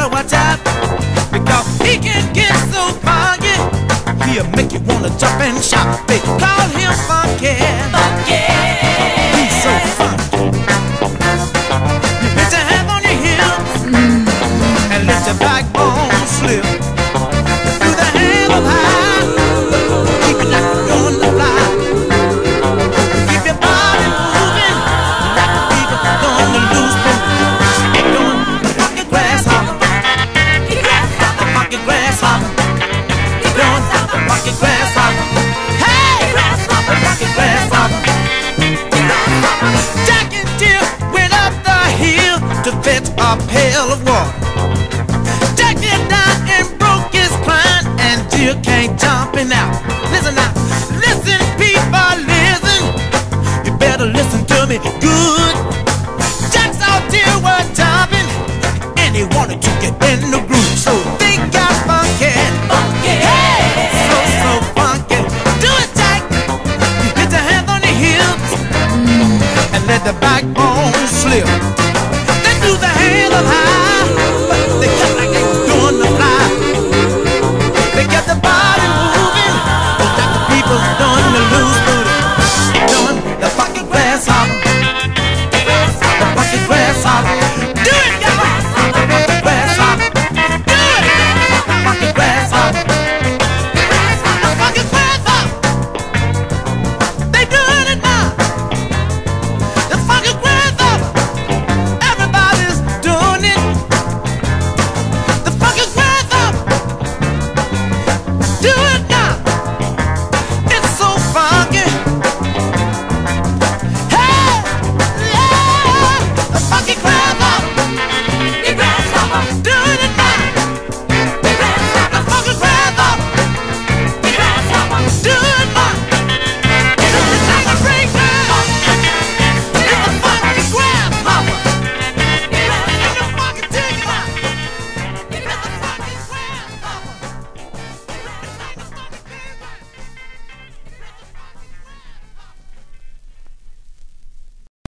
better watch out because he can get so funky. He'll make you wanna jump and shout. They call him funky. Funky. He's so funky. You put your hand on your hips mm. and let your backbone slip. grasshopper. Grasshopper, rocket. Hey! Rocket. Jack and Jill went up the hill to fetch a pail of water. Jack and broke his and Jill out. Listen now, listen, people, listen. You better listen to me good. Jack Jill jumping, and he wanted to get in the groove. the backbone slip.